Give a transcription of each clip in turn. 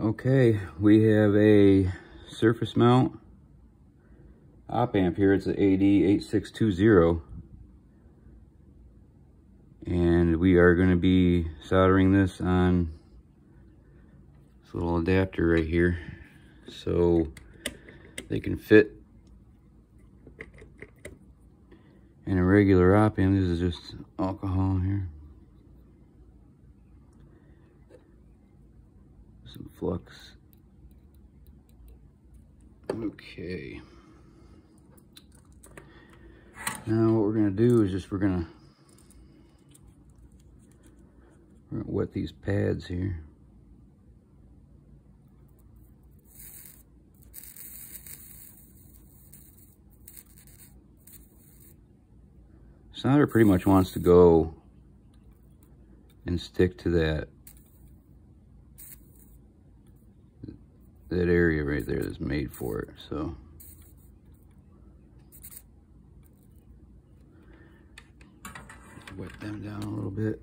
Okay, we have a surface mount op amp here. It's an AD8620. And we are going to be soldering this on this little adapter right here. So they can fit in a regular op amp. This is just alcohol here. Some flux. Okay. Now what we're to do is just we're going to wet these pads here. Solder pretty much wants to go and stick to that that area right there that's made for it. So wet them down a little bit.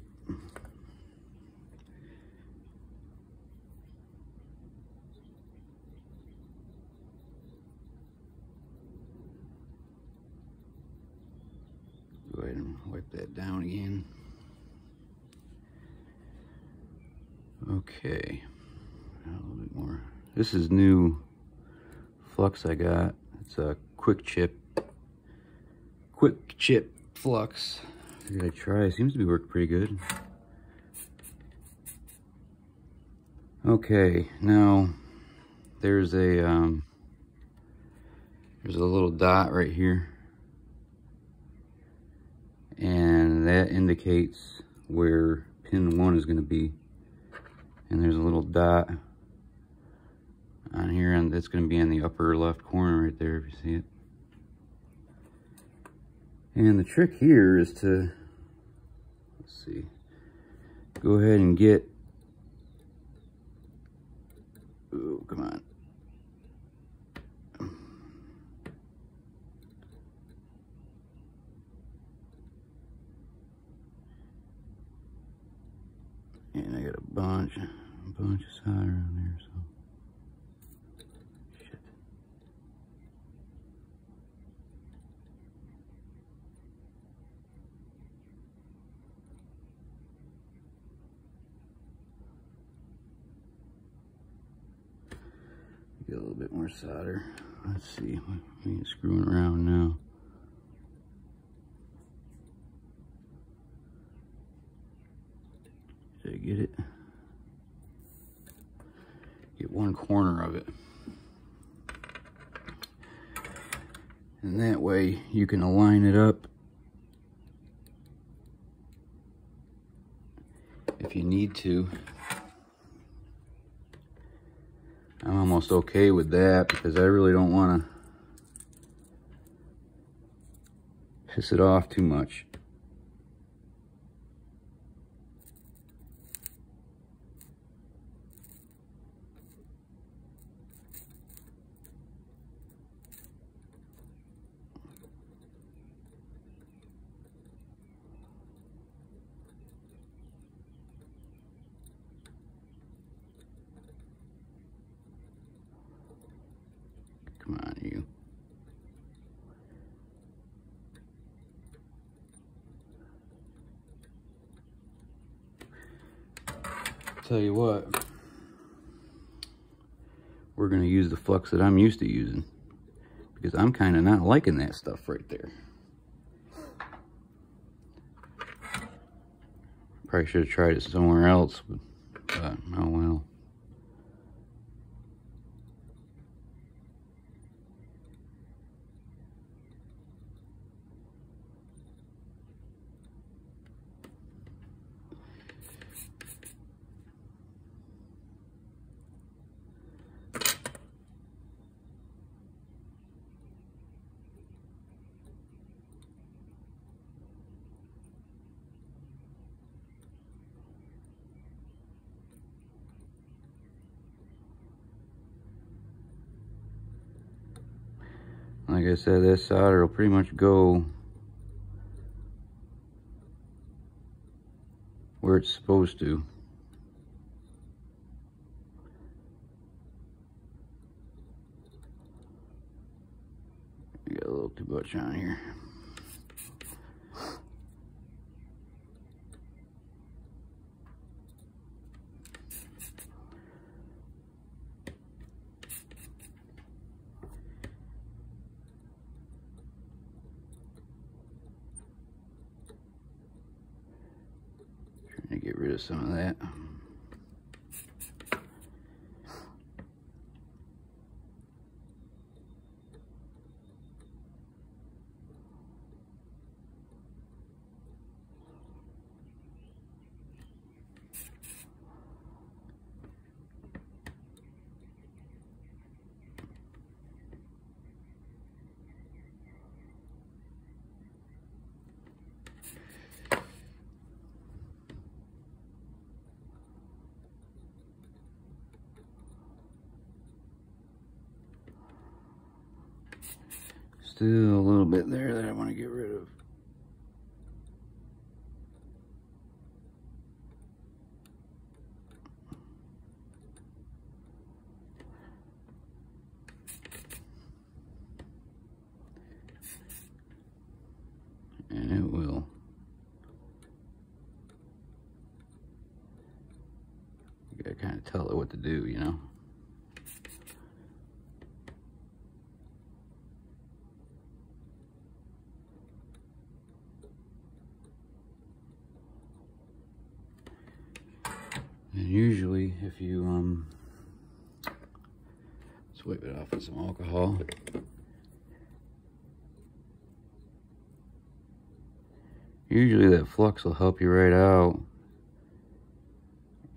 Go ahead and wipe that down again. Okay, a little bit more. This is new flux I got. It's a quick chip, quick chip flux. Figured I'd try. It seems to be working pretty good. Okay, now there's a um, there's a little dot right here, and that indicates where pin one is going to be. And there's a little dot on here and it's going to be in the upper left corner right there if you see it. And the trick here is to let's see go ahead and get oh come on. And I got a bunch a bunch of solder on there so Get a little bit more solder. Let's see, I ain't screwing around now. Did I get it? Get one corner of it. And that way you can align it up if you need to. I'm almost okay with that because I really don't want to piss it off too much. Come on, you. Tell you what, we're going to use the flux that I'm used to using because I'm kind of not liking that stuff right there. Probably should have tried it somewhere else, but, but oh well. like I said, this solder will pretty much go where it's supposed to. I got a little too much on here. To get rid of some of that. Still a little bit there that I want to get rid of. And it will. You gotta kind of tell it what to do, you know? And usually if you, um, let's wipe it off with some alcohol. Usually that flux will help you right out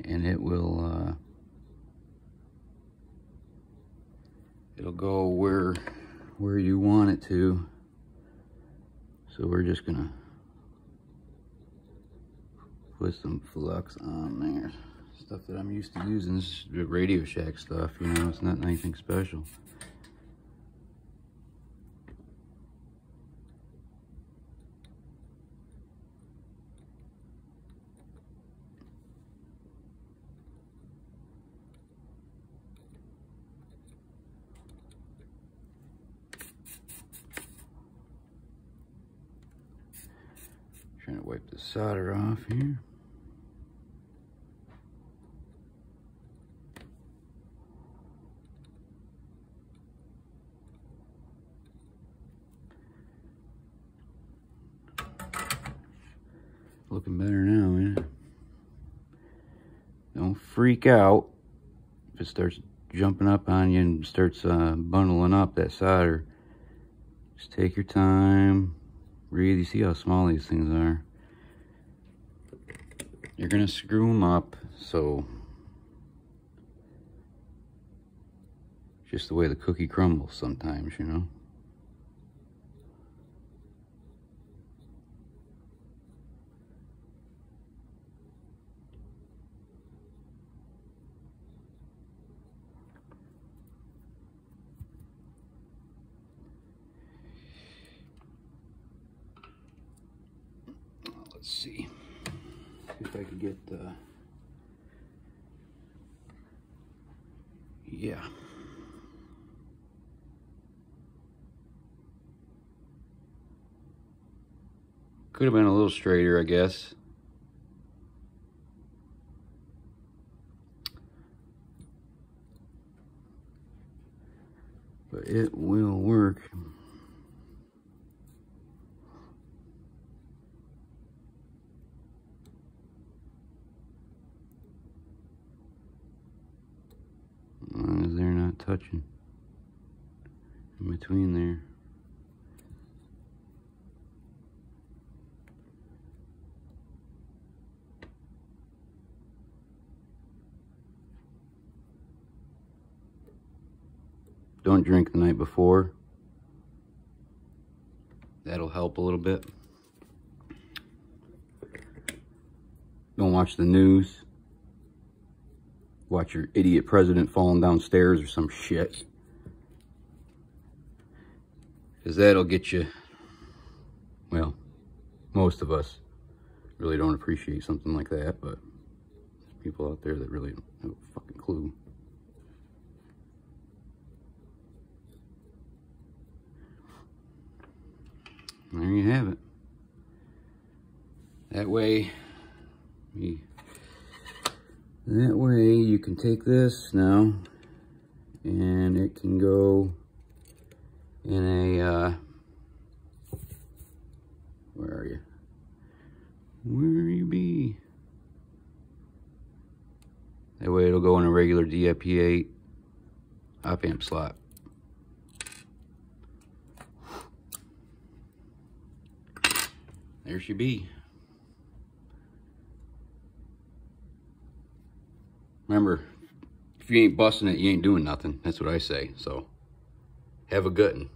and it will, uh, it'll go where, where you want it to. So we're just gonna put some flux on there stuff that I'm used to using. This is Radio Shack stuff, you know, it's not anything special. Trying to wipe the solder off here. Looking better now, man. Don't freak out if it starts jumping up on you and starts uh, bundling up that solder. Just take your time. Breathe. You see how small these things are. You're going to screw them up, so just the way the cookie crumbles sometimes, you know. Let's see. See if I can get the, yeah. Could have been a little straighter, I guess. But it will work. Touching in between there. Don't drink the night before. That'll help a little bit. Don't watch the news. Watch your idiot president falling downstairs or some shit. Because that'll get you, well, most of us really don't appreciate something like that, but there's people out there that really don't have a fucking clue. There you have it. That way, me that way you can take this now and it can go in a, uh, where are you? Where are you be? That way it'll go in a regular DIP-8 op amp slot. There she be. Remember, if you ain't busting it, you ain't doing nothing. That's what I say. So, have a good one.